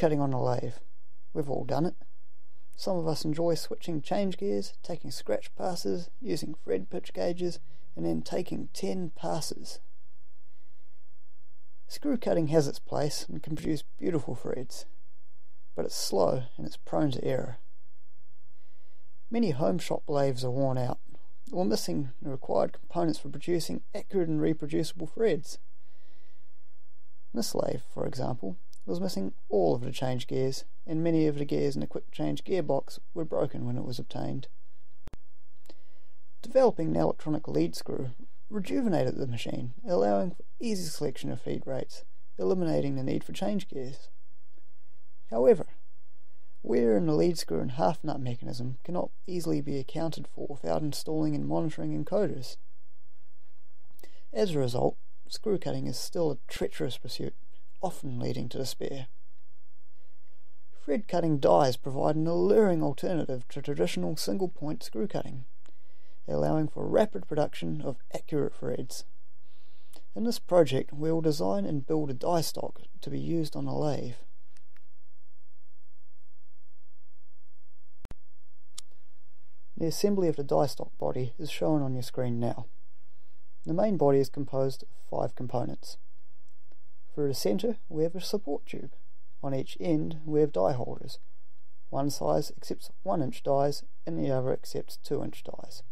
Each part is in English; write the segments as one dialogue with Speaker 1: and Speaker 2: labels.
Speaker 1: cutting on a lathe. We've all done it. Some of us enjoy switching change gears, taking scratch passes, using thread pitch gauges, and then taking 10 passes. Screw cutting has its place and can produce beautiful threads, but it's slow and it's prone to error. Many home shop lathes are worn out, or missing the required components for producing accurate and reproducible threads. This lathe, for example, was missing all of the change gears, and many of the gears in the quick change gearbox were broken when it was obtained. Developing an electronic lead screw rejuvenated the machine, allowing for easy selection of feed rates, eliminating the need for change gears. However, wear in the lead screw and half nut mechanism cannot easily be accounted for without installing and monitoring encoders. As a result, screw cutting is still a treacherous pursuit, often leading to despair. Thread cutting dies provide an alluring alternative to traditional single point screw cutting, allowing for rapid production of accurate threads. In this project, we will design and build a die stock to be used on a lathe. The assembly of the die stock body is shown on your screen now. The main body is composed of five components. Through the centre we have a support tube. On each end we have die holders. One size accepts 1 inch dies and the other accepts 2 inch dies.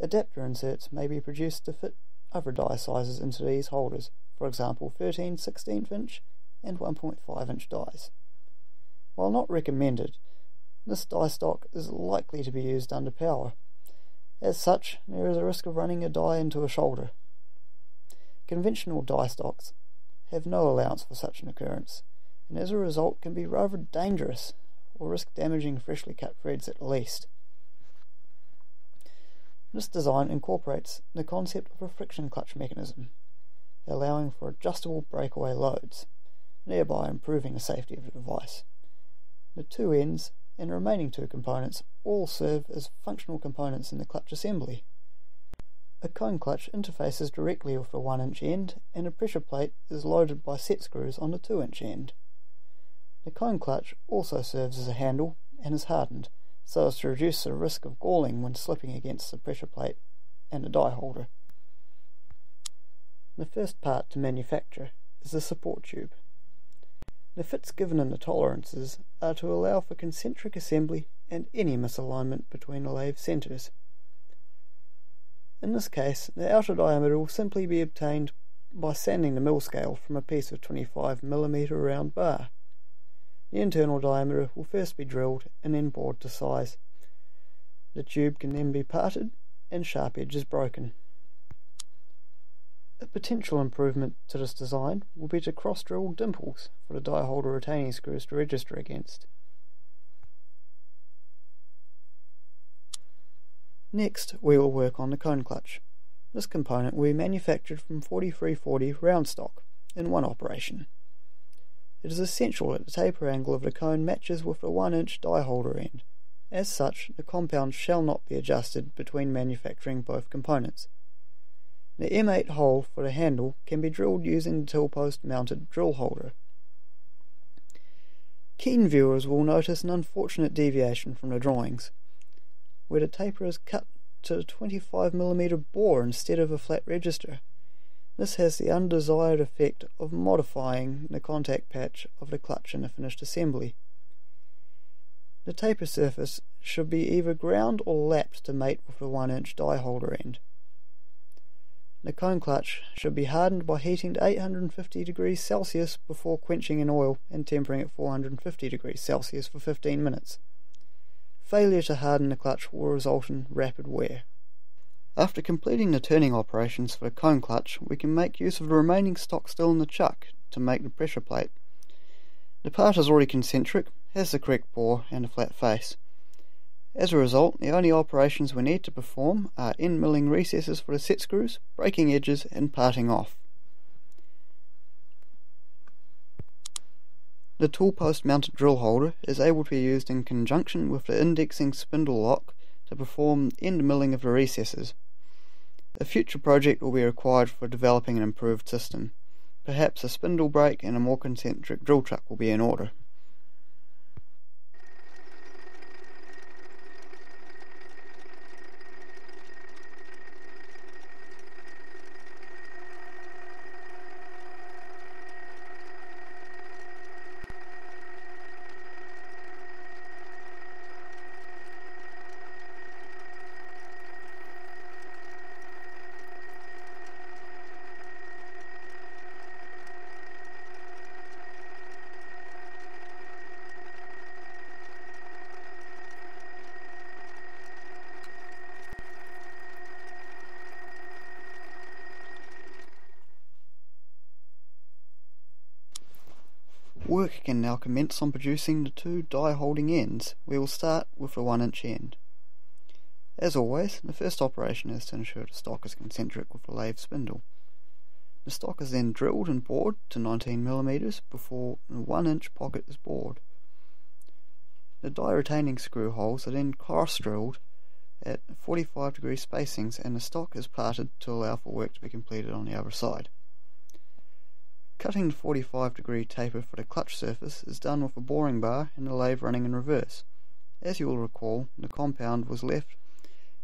Speaker 1: Adapter inserts may be produced to fit other die sizes into these holders, for example 13 16 inch and 1.5 inch dies. While not recommended, this die stock is likely to be used under power. As such, there is a risk of running a die into a shoulder. Conventional die stocks have no allowance for such an occurrence, and as a result can be rather dangerous or risk damaging freshly cut threads at least. This design incorporates the concept of a friction clutch mechanism, allowing for adjustable breakaway loads, thereby improving the safety of the device. The two ends and remaining two components all serve as functional components in the clutch assembly. A cone clutch interfaces directly with a 1 inch end and a pressure plate is loaded by set screws on the 2 inch end. The cone clutch also serves as a handle and is hardened so as to reduce the risk of galling when slipping against the pressure plate and the die holder. The first part to manufacture is the support tube. The fits given in the tolerances are to allow for concentric assembly and any misalignment between the lathe centres. In this case, the outer diameter will simply be obtained by sanding the mill scale from a piece of 25mm round bar. The internal diameter will first be drilled and then bored to size. The tube can then be parted and sharp edges broken. A potential improvement to this design will be to cross-drill dimples for the die holder retaining screws to register against. Next, we will work on the cone clutch. This component will be manufactured from 4340 round stock in one operation. It is essential that the taper angle of the cone matches with the 1 inch die holder end. As such, the compound shall not be adjusted between manufacturing both components. The M8 hole for the handle can be drilled using the tool post mounted drill holder. Keen viewers will notice an unfortunate deviation from the drawings, where the taper is cut to a 25mm bore instead of a flat register. This has the undesired effect of modifying the contact patch of the clutch in the finished assembly. The taper surface should be either ground or lapped to mate with the 1 inch die holder end. The cone clutch should be hardened by heating to 850 degrees Celsius before quenching in oil and tempering at 450 degrees Celsius for 15 minutes. Failure to harden the clutch will result in rapid wear. After completing the turning operations for the cone clutch, we can make use of the remaining stock still in the chuck to make the pressure plate. The part is already concentric, has the correct bore and a flat face. As a result, the only operations we need to perform are end milling recesses for the set screws, breaking edges and parting off. The tool post mounted drill holder is able to be used in conjunction with the indexing spindle lock to perform end milling of the recesses. A future project will be required for developing an improved system. perhaps a spindle brake and a more concentric drill chuck will be in order. Work can now commence on producing the two die holding ends. We will start with the 1 inch end. As always, the first operation is to ensure the stock is concentric with the lathe spindle. The stock is then drilled and bored to 19mm before the 1 inch pocket is bored. The die retaining screw holes are then cross drilled at 45 degree spacings and the stock is parted to allow for work to be completed on the other side. Cutting the 45 degree taper for the clutch surface is done with a boring bar and the lathe running in reverse. As you will recall, the compound was left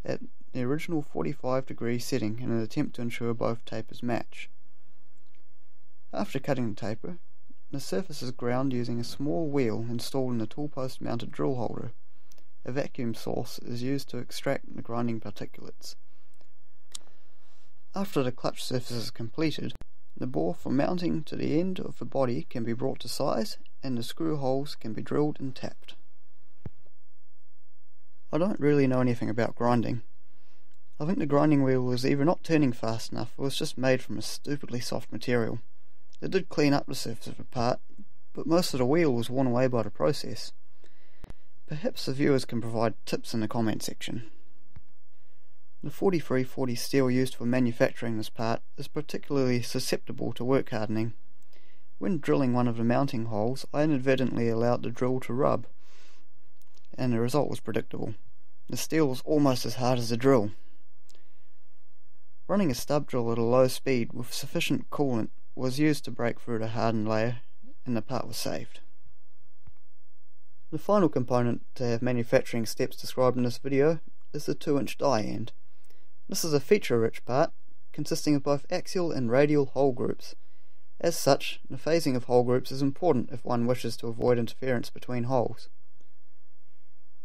Speaker 1: at the original 45 degree setting in an attempt to ensure both tapers match. After cutting the taper, the surface is ground using a small wheel installed in the tool post mounted drill holder. A vacuum source is used to extract the grinding particulates. After the clutch surface is completed, the bore for mounting to the end of the body can be brought to size and the screw holes can be drilled and tapped. I don't really know anything about grinding. I think the grinding wheel was either not turning fast enough or was just made from a stupidly soft material. It did clean up the surface of the part, but most of the wheel was worn away by the process. Perhaps the viewers can provide tips in the comment section. The 4340 steel used for manufacturing this part is particularly susceptible to work hardening. When drilling one of the mounting holes, I inadvertently allowed the drill to rub, and the result was predictable. The steel was almost as hard as the drill. Running a stub drill at a low speed with sufficient coolant was used to break through the hardened layer, and the part was saved. The final component to have manufacturing steps described in this video is the 2 inch die end. This is a feature-rich part, consisting of both axial and radial hole groups. As such, the phasing of hole groups is important if one wishes to avoid interference between holes.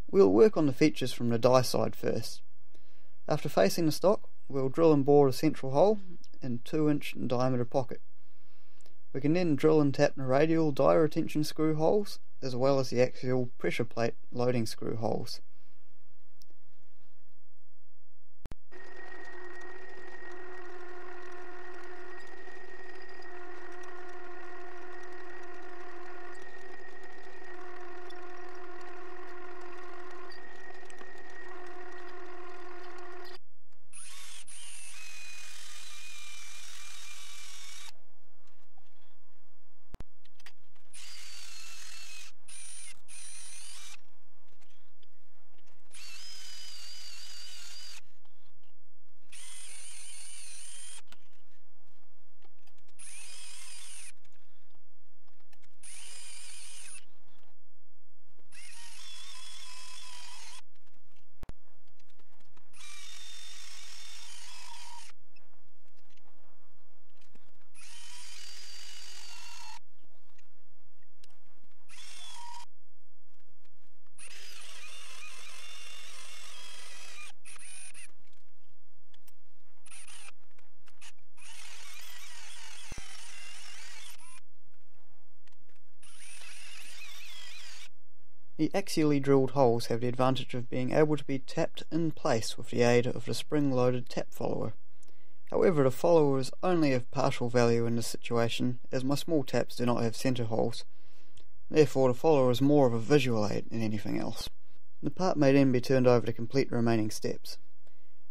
Speaker 1: We'll work on the features from the die side first. After facing the stock, we'll drill and bore a central hole in 2 inch diameter pocket. We can then drill and tap the radial die retention screw holes, as well as the axial pressure plate loading screw holes. The axially drilled holes have the advantage of being able to be tapped in place with the aid of the spring-loaded tap follower. However, the follower is only of partial value in this situation, as my small taps do not have centre holes. Therefore, the follower is more of a visual aid than anything else. The part may then be turned over to complete the remaining steps.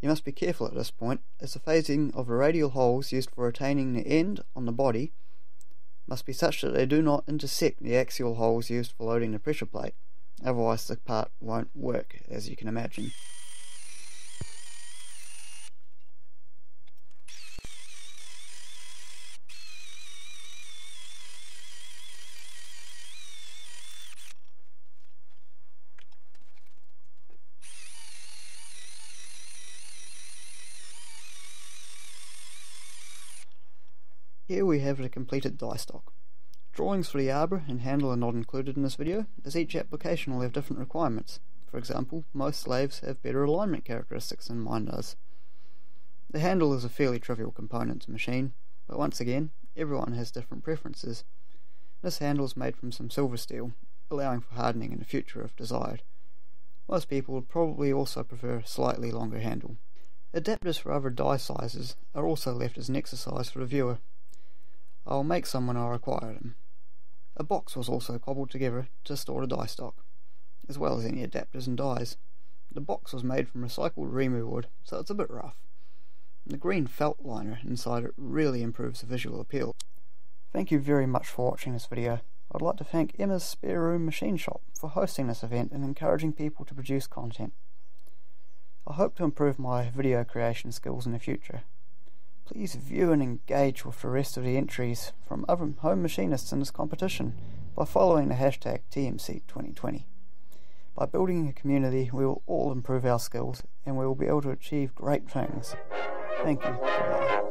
Speaker 1: You must be careful at this point, as the phasing of the radial holes used for retaining the end on the body must be such that they do not intersect the axial holes used for loading the pressure plate. Otherwise the part won't work, as you can imagine. Here we have the completed die stock. Drawings for the arbor and handle are not included in this video, as each application will have different requirements. For example, most lathes have better alignment characteristics than mine does. The handle is a fairly trivial component to machine, but once again, everyone has different preferences. This handle is made from some silver steel, allowing for hardening in the future if desired. Most people would probably also prefer a slightly longer handle. Adapters for other die sizes are also left as an exercise for the viewer. I will make some when I require them. A box was also cobbled together to store the die stock, as well as any adapters and dies. The box was made from recycled Rimu wood, so it's a bit rough. The green felt liner inside it really improves the visual appeal. Thank you very much for watching this video. I'd like to thank Emma's Spare Room Machine Shop for hosting this event and encouraging people to produce content. I hope to improve my video creation skills in the future. Please view and engage with the rest of the entries from other home machinists in this competition by following the hashtag TMC2020. By building a community, we will all improve our skills and we will be able to achieve great things. Thank you. Bye.